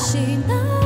戏难